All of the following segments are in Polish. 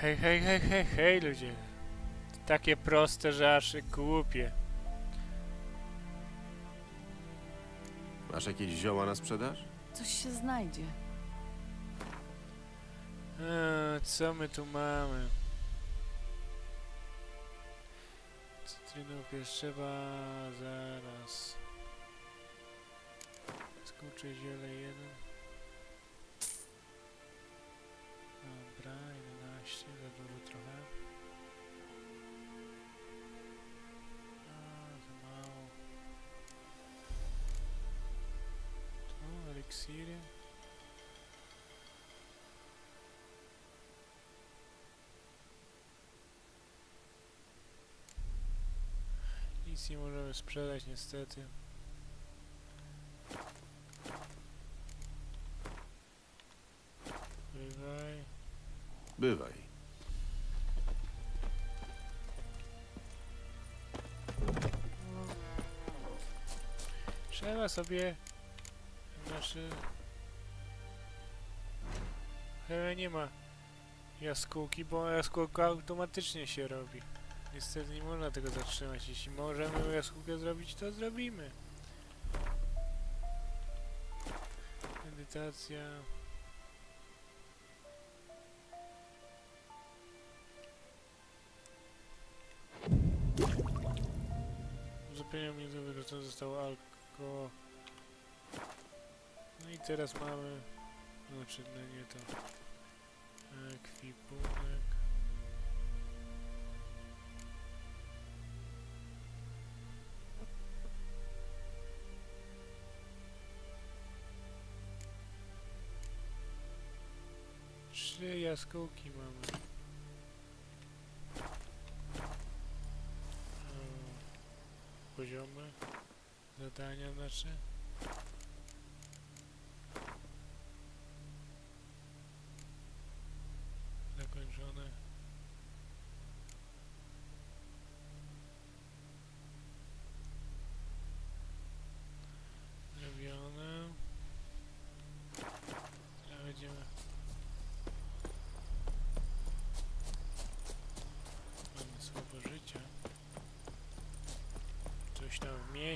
Hej, hej, hej, hej, hej, ludzie. Takie proste, że aż głupie. Masz jakieś zioła na sprzedaż? Coś się znajdzie. Eee, co my tu mamy? Cytrynów jest trzeba zaraz. Skurcze ziele jeden. Eliksiry. Nic nie możemy sprzedać niestety. Bywaj. Bywaj. Trzeba sobie znaczy chyba nie ma jaskółki, bo jaskółka automatycznie się robi. Niestety nie można tego zatrzymać. Jeśli możemy jaskółkę zrobić, to zrobimy. Medytacja. Uzupełniam do wyrzucenia zostało alko. I teraz mamy. Znaczy, no nie to. Ekwipunek. Trzy jaskółki mamy. Eee, Poziomy. Zadania znaczy.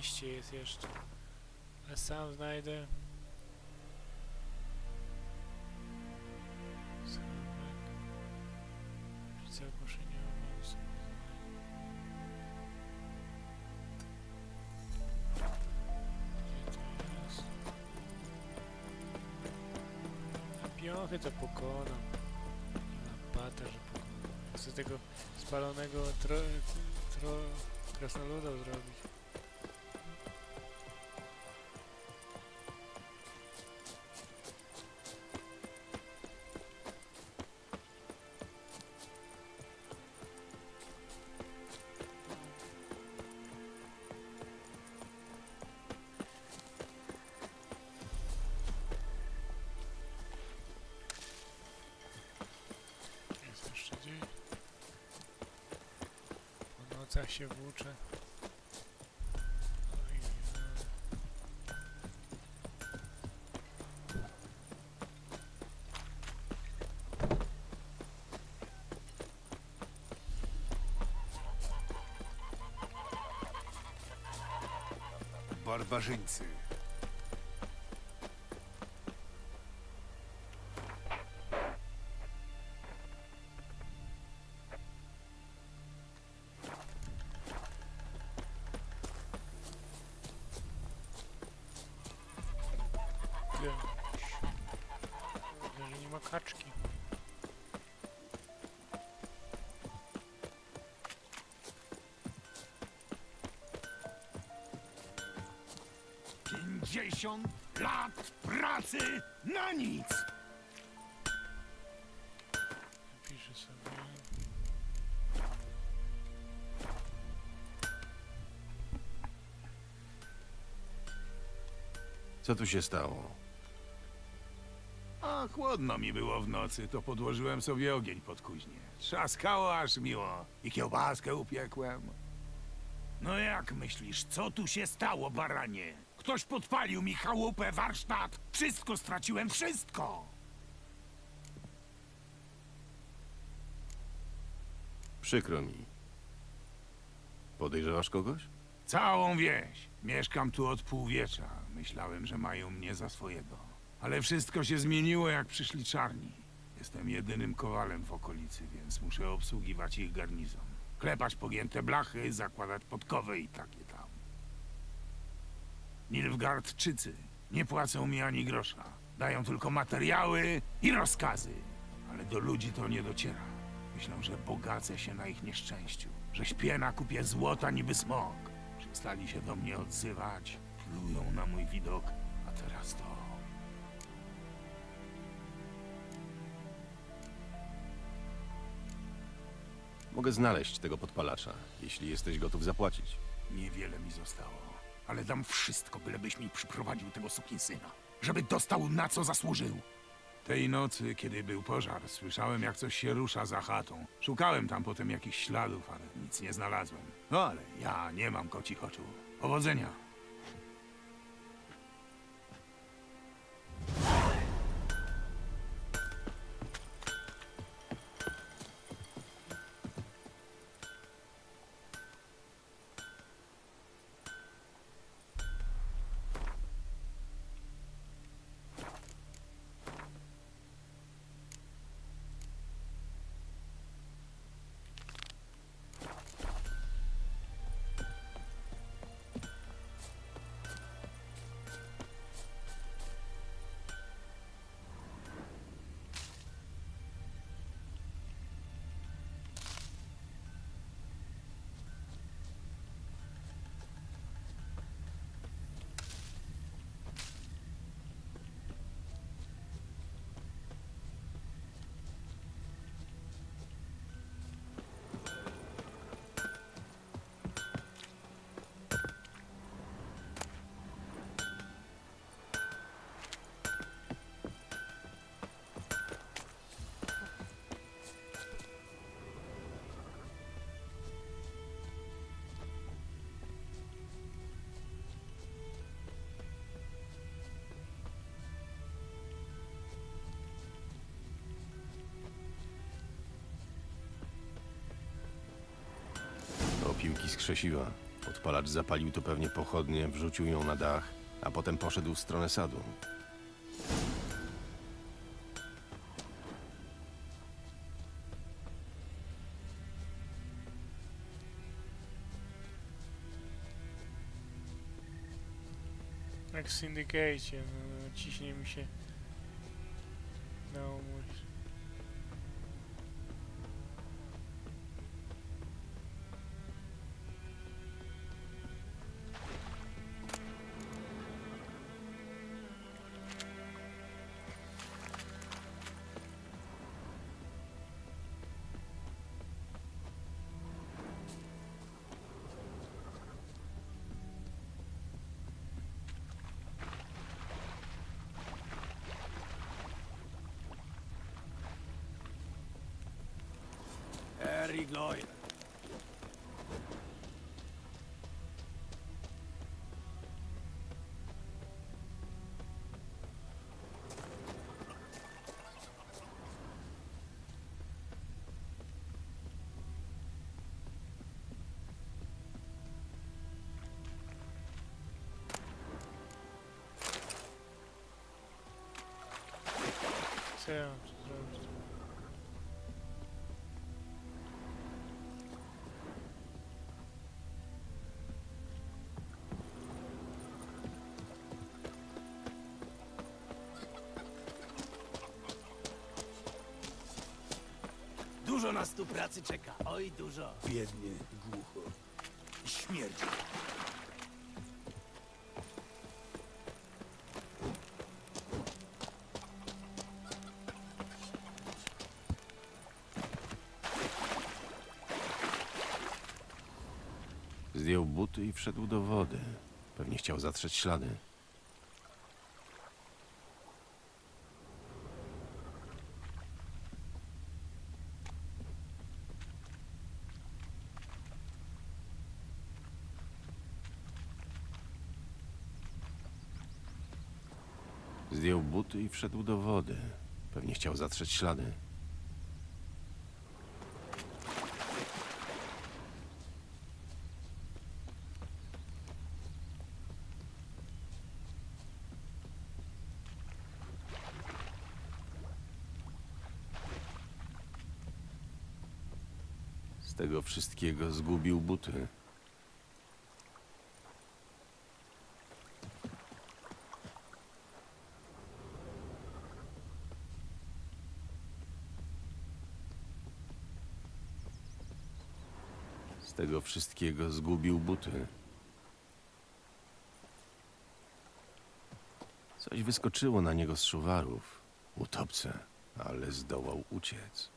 Mieście jest jeszcze. A sam znajdę. Widzę ogłoszenie o to piąchy to pokonam. Mam pata, że pokonam. Chcę tego spalonego tro, tro, krasnoluda zrobić. Barbarzyńcy. Co tu się stało? A chłodno mi było w nocy, to podłożyłem sobie ogień pod kuźnię. Trzaskało aż miło i kiełbaskę upiekłem. No jak myślisz, co tu się stało, baranie? Ktoś podpalił mi chałupę, warsztat. Wszystko straciłem, wszystko! Przykro mi. Podejrzewasz kogoś? Całą wieś. Mieszkam tu od półwiecza. Myślałem, że mają mnie za swojego. Ale wszystko się zmieniło, jak przyszli czarni. Jestem jedynym kowalem w okolicy, więc muszę obsługiwać ich garnizon. Klepać pogięte blachy, zakładać podkowy i takie tam. Nilfgaardczycy nie płacą mi ani grosza. Dają tylko materiały i rozkazy. Ale do ludzi to nie dociera. Myślą, że bogacę się na ich nieszczęściu. Że śpię na kupie złota niby smok. Przestali się do mnie odzywać. Plują na mój widok. A teraz to... Mogę znaleźć tego podpalacza, jeśli jesteś gotów zapłacić. Niewiele mi zostało. Ale dam wszystko, bylebyś mi przyprowadził tego sukinsyna. Żeby dostał na co zasłużył. Tej nocy, kiedy był pożar, słyszałem jak coś się rusza za chatą. Szukałem tam potem jakichś śladów, ale nic nie znalazłem. No ale ja nie mam kocich oczu. Powodzenia. Krzesiwa. Podpalacz zapalił tu pewnie pochodnie, wrzucił ją na dach, a potem poszedł w stronę sadu. Jak w Syndicate, no, ciśnie mi się na umysł. Gloria. Yeah. Dużo nas tu pracy czeka. Oj, dużo. Biednie, głucho. Śmierć. Zdjął buty i wszedł do wody. Pewnie chciał zatrzeć ślady. Zdjął buty i wszedł do wody. Pewnie chciał zatrzeć ślady. Z tego wszystkiego zgubił buty. Z tego wszystkiego zgubił buty. Coś wyskoczyło na niego z szuwarów. Utopce, ale zdołał uciec.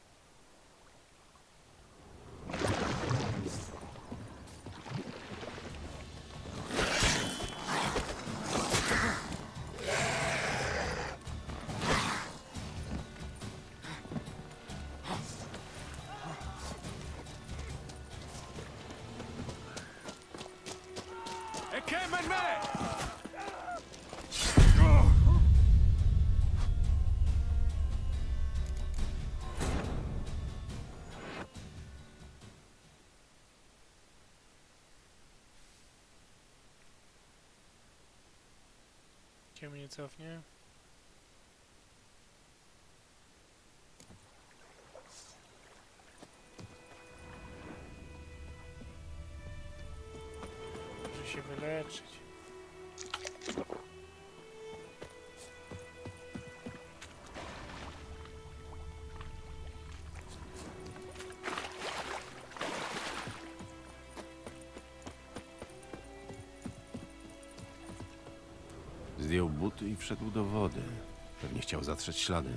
Gdzie mnie Zdjął buty i wszedł do wody. Pewnie chciał zatrzeć ślady.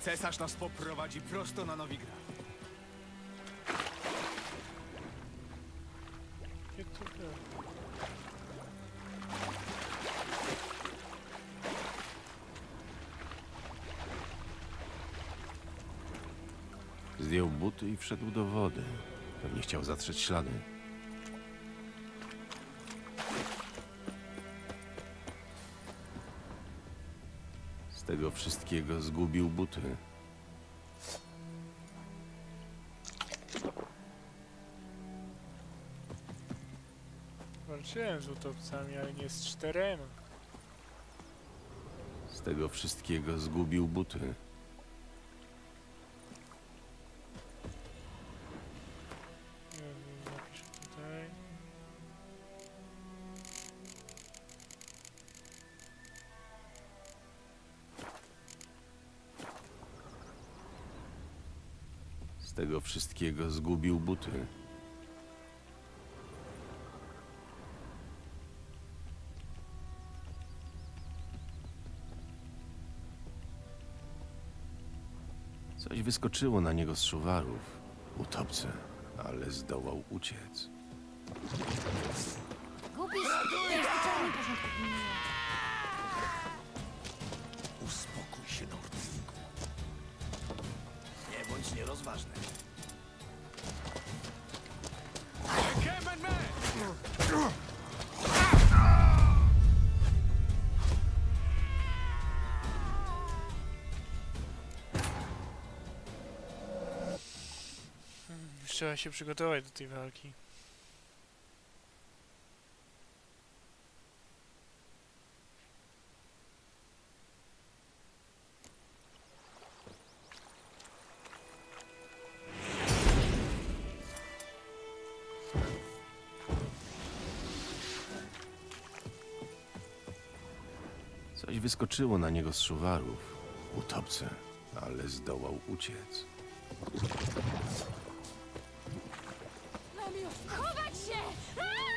Cesarz nas poprowadzi prosto na Nowigrad. Zdjął buty i wszedł do wody. Pewnie chciał zatrzeć ślady. Tego wszystkiego zgubił buty. Walczyłem z utopcami, ale nie z czterema. Z tego wszystkiego zgubił buty. Tego wszystkiego zgubił buty. Coś wyskoczyło na niego z szuwarów. Utopce, ale zdołał uciec. Gubisz. Trzeba się przygotować do tej walki. Coś wyskoczyło na niego z szuwarów. Utopce, ale zdołał uciec. Ah!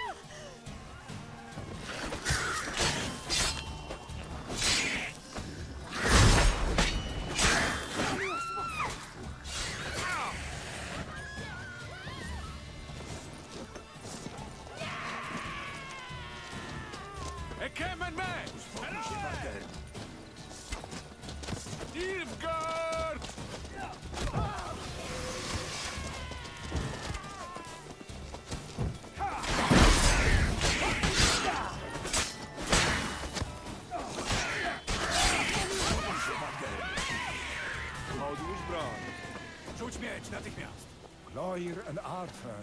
miecz natychmiast. Loir and Arthur.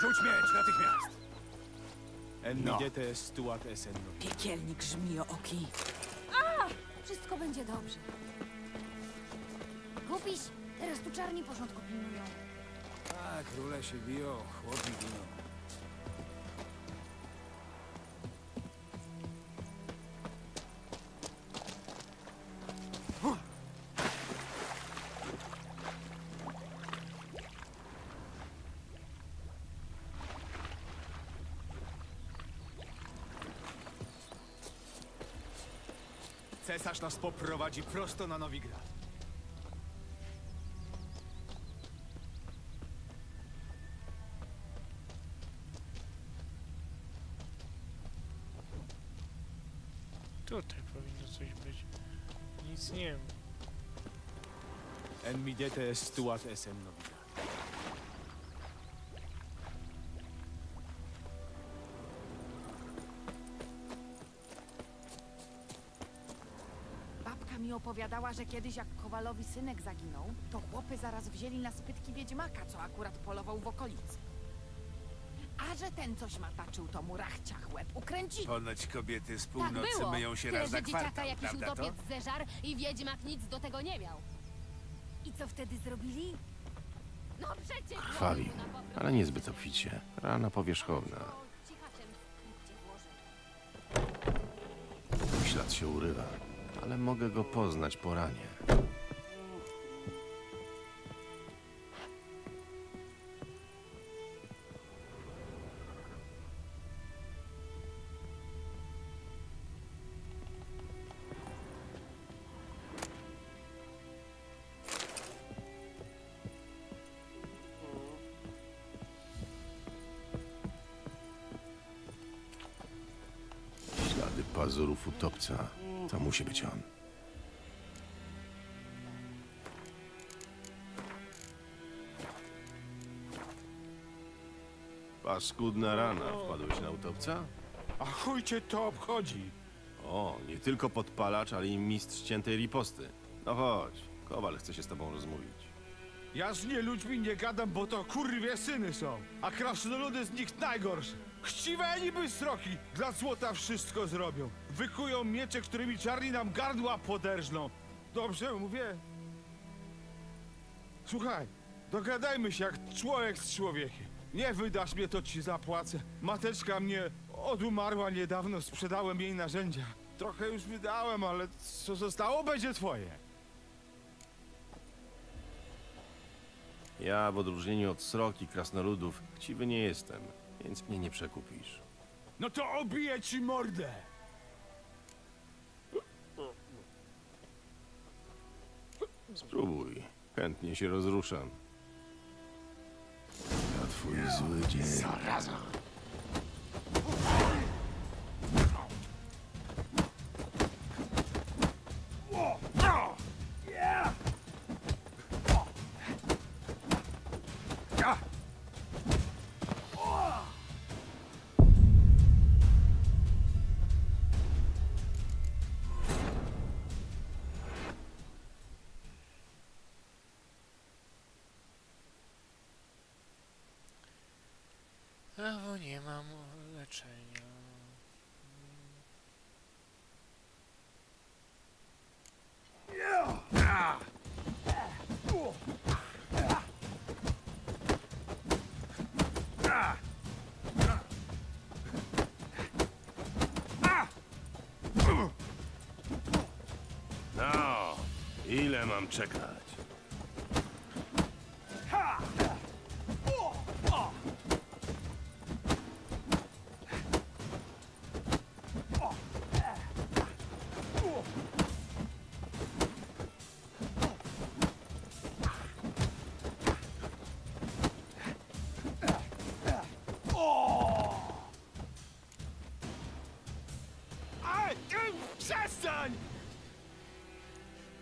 Rzuć miecz natychmiast. No. Piekielnik żmijooki. Wszystko będzie dobrze. Kupisz? Teraz tu czarni porządku pilnują. A, króle się biją, chłopi giną. Cesarz nas poprowadzi prosto na Nowigrad. Tutaj powinno coś być. Nic nie wiem. En midete estuat esem Novigrad. Opowiadała, że kiedyś jak Kowalowi synek zaginął, to chłopy zaraz wzięli na spytki wiedźmaka, co akurat polował w okolicy. A że ten coś mataczył, to mu rachciach łeb ukręci. Ponoć kobiety z Tak północy było. myją się Tyle, raz że dzieciaka kwartał, jakiś prawda to? utopiec zeżar i wiedźmak nic do tego nie miał. I co wtedy zrobili? No przecież... Krwawi, na ale niezbyt obficie. Rana powierzchowna. Ślad się urywa, ale mogę go poznać po ranie. Utopca. To musi być on. Paskudna rana. Wpadłeś na utopca? A chuj cię to obchodzi? O, nie tylko podpalacz, ale i mistrz ciętej riposty. No chodź, Kowal chce się z tobą rozmówić. Ja z nie ludźmi nie gadam, bo to kurwie syny są. A krasnoludy z nich najgorsze. Chciwe niby sroki, dla złota wszystko zrobią. Wykują miecze, którymi czarni nam gardła poderżną. Dobrze mówię? Słuchaj, dogadajmy się jak człowiek z człowiekiem. Nie wydasz mnie, to ci zapłacę. Mateczka mnie odumarła niedawno, sprzedałem jej narzędzia. Trochę już wydałem, ale co zostało, będzie twoje. Ja w odróżnieniu od srok i krasnoludów chciwy nie jestem, więc mnie nie przekupisz. No to obiję ci mordę! Spróbuj, chętnie się rozruszam. Na twój zły dzień. A bo nie mam leczenia. No, ile mam czekać?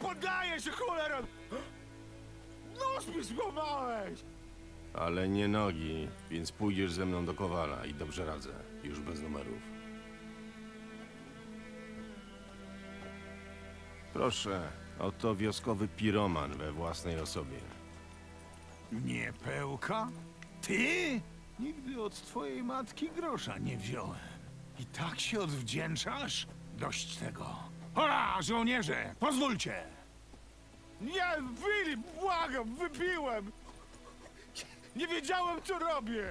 Poddaję się, cholera! Nóż mi złamałeś! Ale nie nogi, więc pójdziesz ze mną do Kowala i dobrze radzę, już bez numerów. Proszę, oto wioskowy piroman we własnej osobie. Nie pełka? Ty? Nigdy od twojej matki grosza nie wziąłem. I tak się odwdzięczasz? Dość tego. Hora, żołnierze, pozwólcie! Nie, Willy, błagam, wypiłem! Nie wiedziałem, co robię!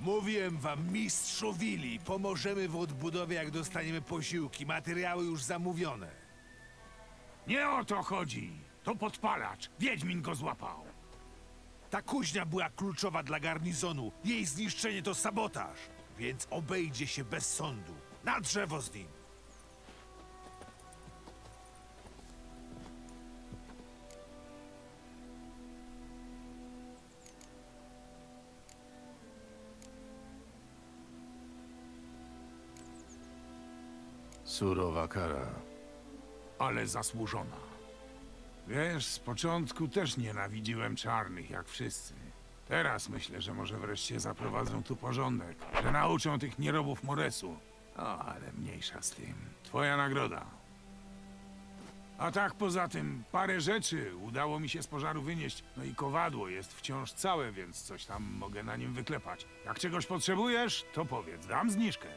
Mówiłem wam, mistrzu Willi, pomożemy w odbudowie, jak dostaniemy posiłki. Materiały już zamówione. Nie o to chodzi. To podpalacz. Wiedźmin go złapał. Ta kuźnia była kluczowa dla garnizonu. Jej zniszczenie to sabotaż. Więc obejdzie się bez sądu. Na drzewo z nim. Surowa kara. ale zasłużona. Wiesz, z początku też nienawidziłem czarnych, jak wszyscy. Teraz myślę, że może wreszcie zaprowadzą tu porządek, że nauczą tych nierobów Moresu. O, ale mniejsza z tym. Twoja nagroda. A tak poza tym, parę rzeczy udało mi się z pożaru wynieść. No i kowadło jest wciąż całe, więc coś tam mogę na nim wyklepać. Jak czegoś potrzebujesz, to powiedz, dam zniżkę.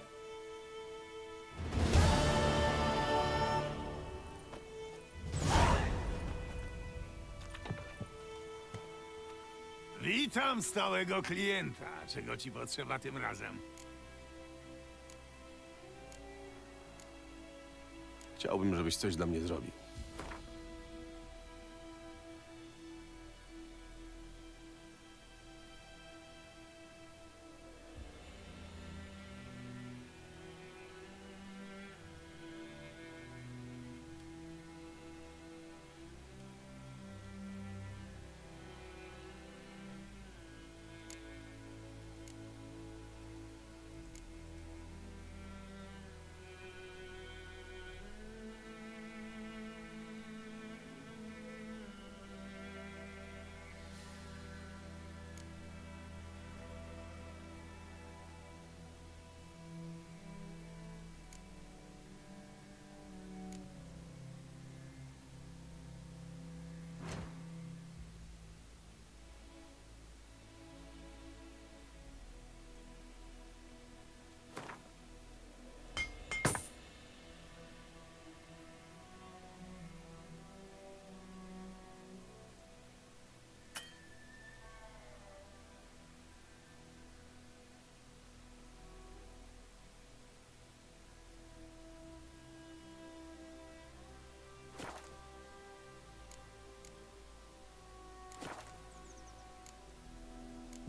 Witam stałego klienta. Czego ci potrzeba tym razem? Chciałbym, żebyś coś dla mnie zrobił.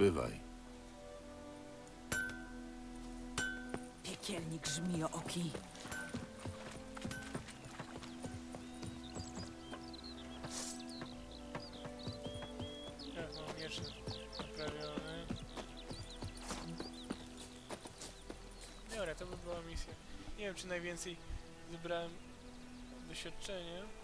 Bywaj. Piekielnik naprawiony. Dobra, to by była misja. Nie wiem, czy najwięcej zebrałem doświadczenia.